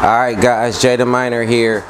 Alright guys, Jay the Miner here.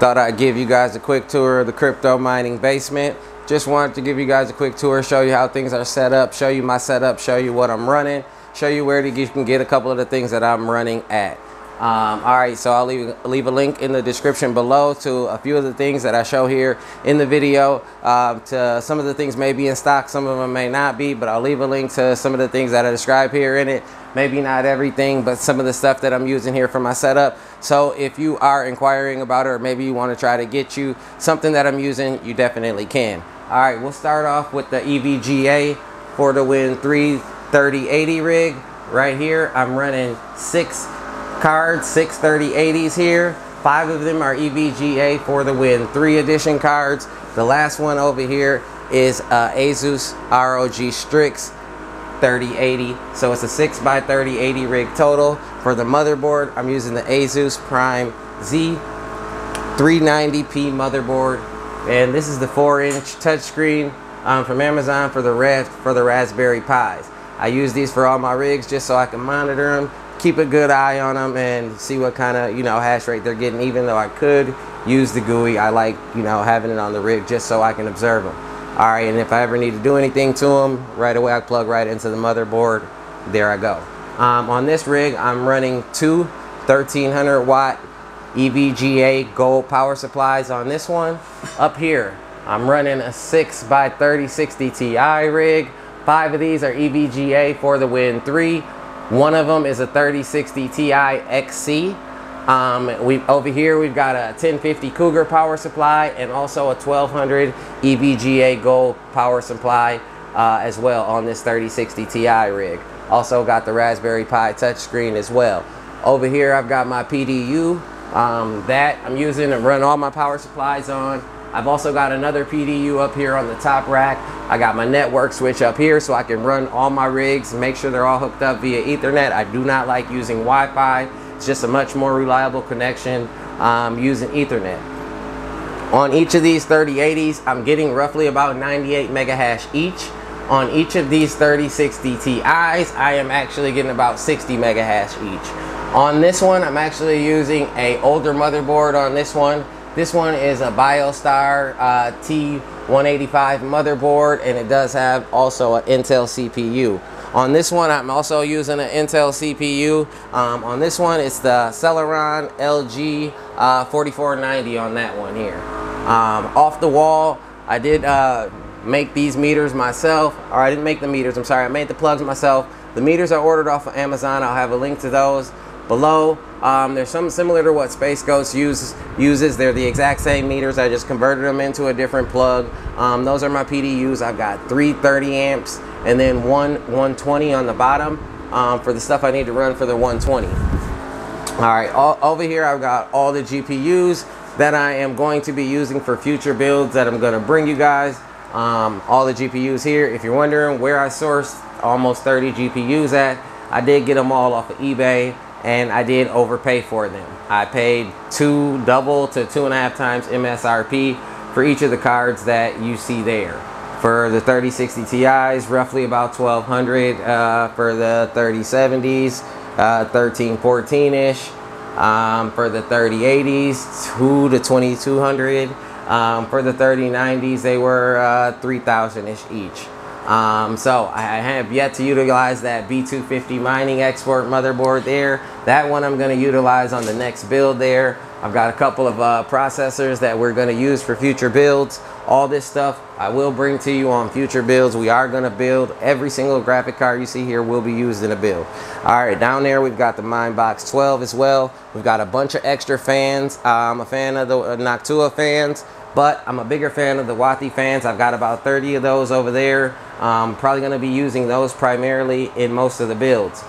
Thought I'd give you guys a quick tour of the crypto mining basement. Just wanted to give you guys a quick tour, show you how things are set up, show you my setup, show you what I'm running, show you where you can get a couple of the things that I'm running at. Um, all right, so I'll leave, leave a link in the description below to a few of the things that I show here in the video. Uh, to some of the things may be in stock, some of them may not be, but I'll leave a link to some of the things that I describe here in it. Maybe not everything, but some of the stuff that I'm using here for my setup. So if you are inquiring about it, or maybe you want to try to get you something that I'm using, you definitely can. All right, we'll start off with the EVGA for the Win 33080 rig. Right here, I'm running six cards, six 3080s here. Five of them are EVGA for the win. Three edition cards. The last one over here is uh, Asus ROG Strix 3080. So it's a 6 by 3080 rig total. For the motherboard, I'm using the Asus Prime Z 390p motherboard. And this is the 4 inch touchscreen um, from Amazon for the, red, for the Raspberry Pis. I use these for all my rigs just so I can monitor them keep a good eye on them and see what kind of you know hash rate they're getting. Even though I could use the GUI I like you know having it on the rig just so I can observe them all right and if I ever need to do anything to them right away I plug right into the motherboard. There I go. Um, on this rig I'm running two 1300 watt EVGA gold power supplies on this one. Up here I'm running a 6 by 3060 Ti rig. Five of these are EVGA for the Win 3 one of them is a 3060 Ti XC. Um, we over here we've got a 1050 Cougar power supply and also a 1200 EVGA Gold power supply uh, as well on this 3060 Ti rig. Also got the Raspberry Pi touchscreen as well. Over here I've got my PDU um, that I'm using to run all my power supplies on. I've also got another PDU up here on the top rack. I got my network switch up here so I can run all my rigs make sure they're all hooked up via ethernet. I do not like using Wi-Fi. It's just a much more reliable connection um, using ethernet. On each of these 3080s, I'm getting roughly about 98 mega hash each. On each of these 3060 Ti's, I am actually getting about 60 mega hash each. On this one, I'm actually using a older motherboard on this one. This one is a Biostar uh, TB85 motherboard and it does have also an Intel CPU. On this one, I'm also using an Intel CPU. Um, on this one, it's the Celeron LG uh, 4490 on that one here. Um, off the wall, I did uh, make these meters myself, or I didn't make the meters, I'm sorry, I made the plugs myself. The meters are ordered off of Amazon. I'll have a link to those below. Um, there's some similar to what Space Ghost uses. uses. They're the exact same meters. I just converted them into a different plug. Um, those are my PDUs. I've got three 30 amps and then one 120 on the bottom um, for the stuff I need to run for the 120. All right, all, over here I've got all the GPUs that I am going to be using for future builds that I'm going to bring you guys. Um, all the GPUs here. If you're wondering where I sourced almost 30 GPUs at, I did get them all off of eBay and I did overpay for them. I paid two double to two and a half times MSRP for each of the cards that you see there. For the 3060 Ti's, roughly about 1200 uh, For the 3070s, uh, 1314-ish. Um, for the 3080s, 2 to 2200. Um, for the 3090s, they were uh, 3000-ish each. Um, so I have yet to utilize that B250 mining expert motherboard there. That one I'm going to utilize on the next build there. I've got a couple of uh, processors that we're to use for future builds. All this stuff I will bring to you on future builds. We are to build every single graphic card you see here will be used in a build. All right, down there we've got the Mindbox 12 as well. We've got a bunch of extra fans. I'm a fan of the uh, Noctua fans but I'm a bigger fan of the Wathai fans. I've got about 30 of those over there. I'm probably to be using those primarily in most of the builds.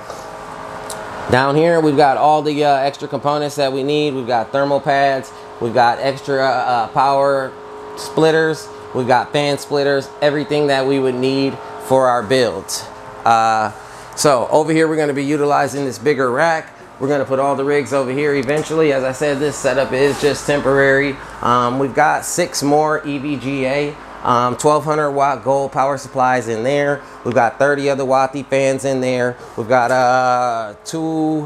Down here, we've got all the uh, extra components that we need. We've got thermal pads. We've got extra uh, power splitters. We've got fan splitters. Everything that we would need for our builds. Uh, so over here, we're going to be utilizing this bigger rack. We're going to put all the rigs over here eventually. As I said, this setup is just temporary. Um, we've got six more EVGA um, 1200 watt gold power supplies in there. We've got 30 other Wathai fans in there. We've got uh, two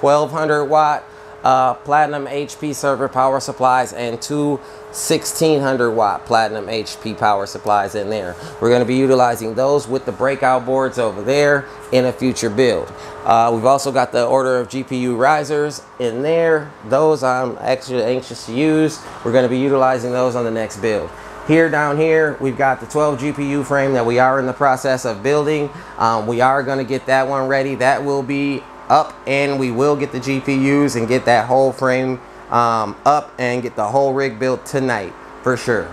1200 watt uh, platinum HP server power supplies and two 1600 watt platinum HP power supplies in there. We're going to be utilizing those with the breakout boards over there in a future build. Uh, we've also got the order of GPU risers in there. Those I'm extra anxious to use. We're going to be utilizing those on the next build. Here down here, we've got the 12 GPU frame that we are in the process of building. Um, we are going to get that one ready. That will be up and we will get the GPUs and get that whole frame um, up and get the whole rig built tonight for sure.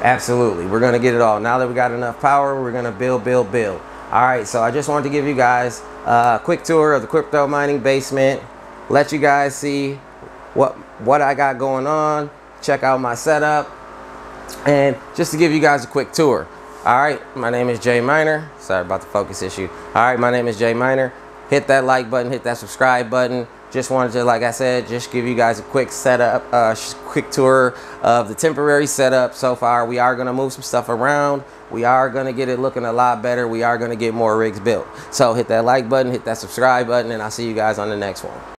Absolutely. We're going to get it all. Now that we got enough power, we're going to build, build, build. All right, so I just wanted to give you guys a quick tour of the crypto mining basement. Let you guys see what what I got going on. Check out my setup and just to give you guys a quick tour. All right, my name is Jay Miner. Sorry about the focus issue. All right, my name is Jay Miner. Hit that like button, hit that subscribe button. Just wanted to, like I said, just give you guys a quick setup, uh, quick tour of the temporary setup so far. We are gonna move some stuff around. We are gonna get it looking a lot better. We are gonna get more rigs built. So hit that like button, hit that subscribe button, and I'll see you guys on the next one.